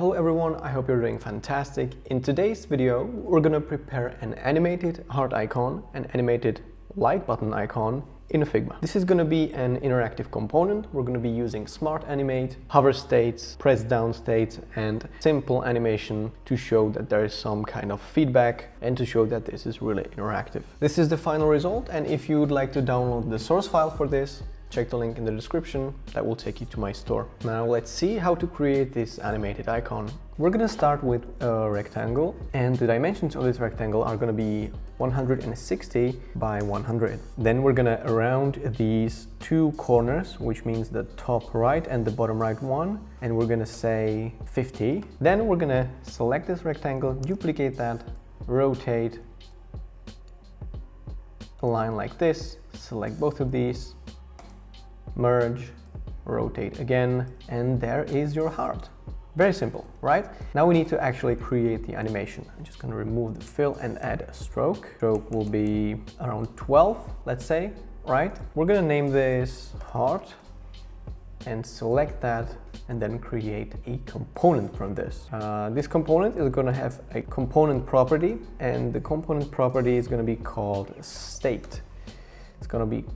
Hello everyone, I hope you're doing fantastic. In today's video, we're gonna prepare an animated heart icon, an animated like button icon in a Figma. This is going to be an interactive component. We're going to be using Smart Animate, hover states, press down states, and simple animation to show that there is some kind of feedback and to show that this is really interactive. This is the final result, and if you would like to download the source file for this, check the link in the description that will take you to my store. Now let's see how to create this animated icon. We're gonna start with a rectangle and the dimensions of this rectangle are gonna be 160 by 100. Then we're gonna round these two corners, which means the top right and the bottom right one, and we're gonna say 50. Then we're gonna select this rectangle, duplicate that, rotate, align like this, select both of these, merge, rotate again, and there is your heart. Very simple, right? Now we need to actually create the animation. I'm just gonna remove the fill and add a stroke. Stroke will be around 12, let's say, right? We're gonna name this heart and select that and then create a component from this. Uh, this component is going to have a component property and the component property is going to be called state. It's going to be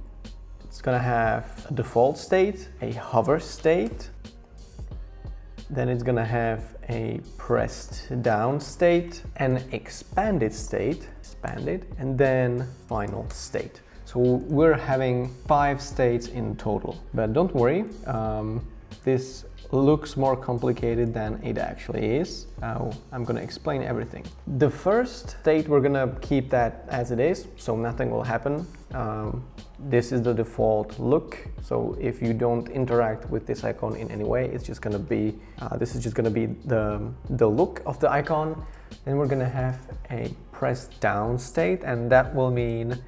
it's gonna have a default state, a hover state, then it's gonna have a pressed down state, an expanded state, expanded, and then final state. So we're having five states in total, but don't worry, um, this looks more complicated than it actually is. Uh, I'm gonna explain everything. The first state, we're gonna keep that as it is, so nothing will happen. Um, this is the default look. So if you don't interact with this icon in any way, it's just gonna be, uh, this is just gonna be the, the look of the icon. Then we're gonna have a press down state and that will mean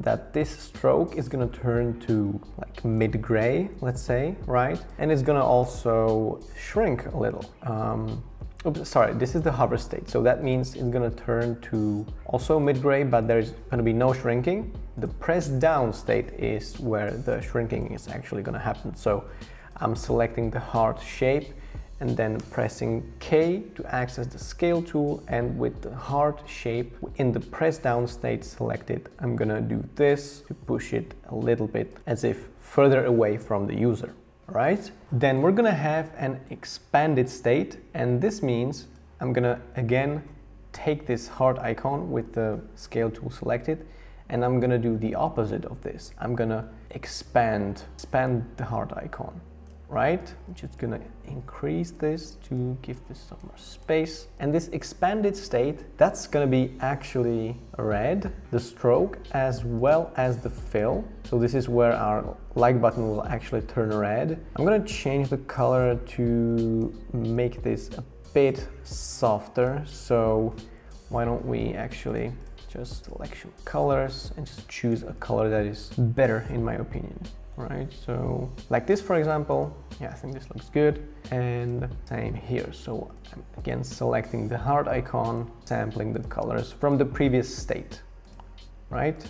that this stroke is gonna turn to like mid-gray, let's say, right? And it's gonna also shrink a little. Um, oops, sorry, this is the hover state. So that means it's gonna turn to also mid-gray, but there's gonna be no shrinking. The press down state is where the shrinking is actually gonna happen. So I'm selecting the heart shape and then pressing K to access the scale tool and with the heart shape in the press down state selected I'm gonna do this to push it a little bit as if further away from the user right? Then we're gonna have an expanded state and this means I'm gonna again take this heart icon with the scale tool selected and I'm gonna do the opposite of this. I'm gonna expand expand the heart icon right? I'm just gonna increase this to give this some more space. And this expanded state, that's gonna be actually red, the stroke, as well as the fill. So this is where our like button will actually turn red. I'm gonna change the color to make this a bit softer. So why don't we actually just selection colors and just choose a color that is better in my opinion right? So like this, for example, yeah, I think this looks good. And same here. So I'm again selecting the heart icon, sampling the colors from the previous state, right?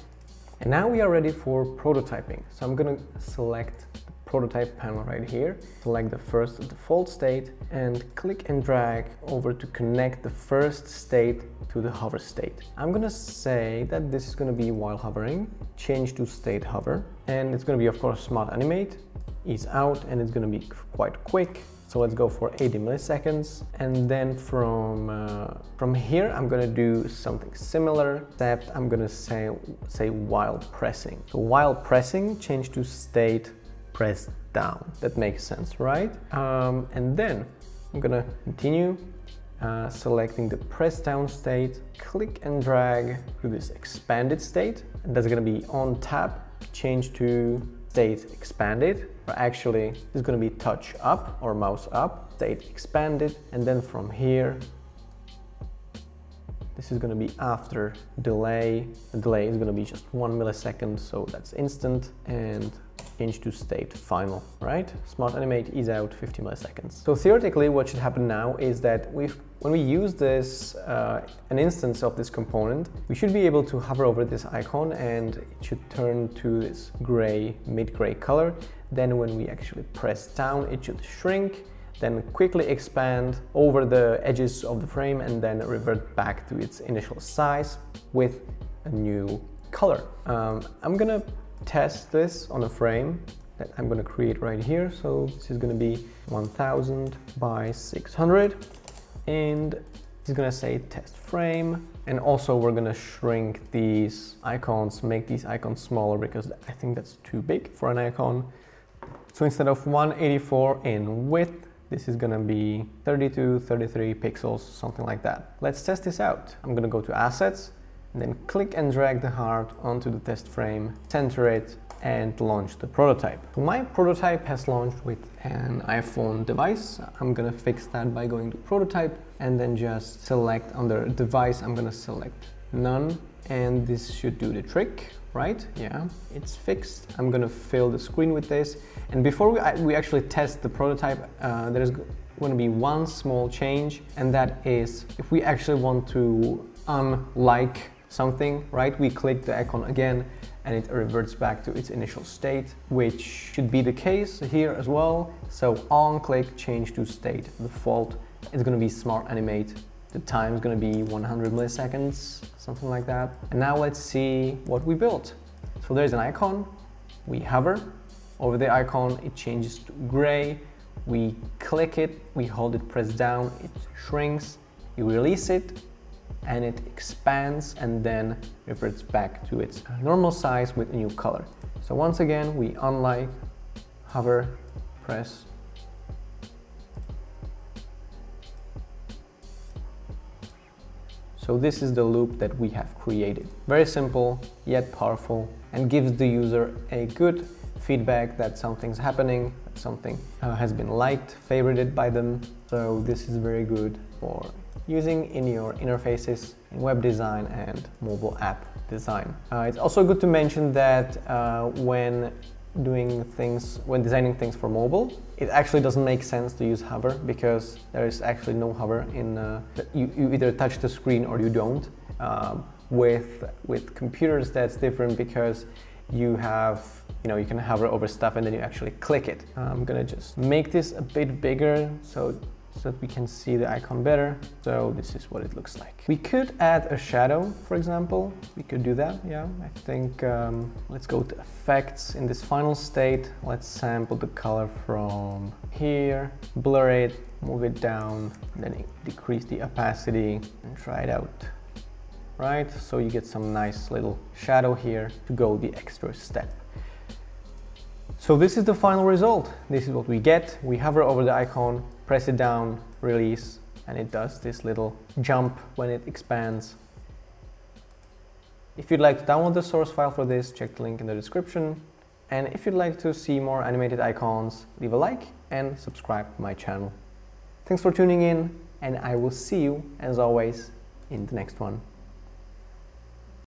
And now we are ready for prototyping. So I'm gonna select prototype panel right here. Select the first default state and click and drag over to connect the first state to the hover state. I'm gonna say that this is gonna be while hovering, change to state hover, and it's gonna be of course smart animate, ease out, and it's gonna be quite quick. So let's go for 80 milliseconds. And then from, uh, from here, I'm gonna do something similar, except I'm gonna say, say while pressing. So while pressing, change to state press down. That makes sense, right? Um, and then I'm gonna continue uh, selecting the press down state, click and drag to this expanded state. And that's gonna be on tap, change to state expanded, or actually it's gonna be touch up or mouse up, state expanded. And then from here, this is gonna be after delay. The delay is gonna be just one millisecond, so that's instant. And change to state final, right? Smart animate ease out 50 milliseconds. So theoretically, what should happen now is that we've, when we use this, uh, an instance of this component, we should be able to hover over this icon and it should turn to this gray, mid-gray color. Then when we actually press down, it should shrink then quickly expand over the edges of the frame and then revert back to its initial size with a new color. Um, I'm gonna test this on a frame that I'm gonna create right here. So this is gonna be 1000 by 600 and it's gonna say test frame. And also we're gonna shrink these icons, make these icons smaller because I think that's too big for an icon. So instead of 184 in width, this is gonna be 32, 33 pixels, something like that. Let's test this out. I'm gonna go to assets then click and drag the heart onto the test frame, center it, and launch the prototype. My prototype has launched with an iPhone device. I'm gonna fix that by going to prototype and then just select under device, I'm gonna select none and this should do the trick, right? Yeah, it's fixed. I'm gonna fill the screen with this. And before we, we actually test the prototype, uh, there's to be one small change and that is if we actually want to unlike something, right? We click the icon again and it reverts back to its initial state, which should be the case here as well. So on click, change to state default. It's gonna be smart animate. The time is gonna be 100 milliseconds, something like that. And now let's see what we built. So there's an icon, we hover over the icon, it changes to gray. We click it, we hold it pressed down, it shrinks, you release it, and it expands and then reverts back to its normal size with a new color. So once again, we unlike, hover, press, So this is the loop that we have created. Very simple, yet powerful, and gives the user a good feedback that something's happening, that something uh, has been liked, favorited by them. So this is very good for using in your interfaces in web design and mobile app design. Uh, it's also good to mention that uh, when doing things, when designing things for mobile, it actually doesn't make sense to use hover because there is actually no hover in, uh, you, you either touch the screen or you don't. Um, with, with computers that's different because you have, you know, you can hover over stuff and then you actually click it. I'm gonna just make this a bit bigger so so that we can see the icon better. So this is what it looks like. We could add a shadow, for example. We could do that, yeah. I think, um, let's go to effects. In this final state, let's sample the color from here, blur it, move it down, then decrease the opacity and try it out. Right, so you get some nice little shadow here to go the extra step. So this is the final result. This is what we get. We hover over the icon, press it down, release, and it does this little jump when it expands. If you'd like to download the source file for this, check the link in the description. And if you'd like to see more animated icons, leave a like and subscribe to my channel. Thanks for tuning in, and I will see you, as always, in the next one.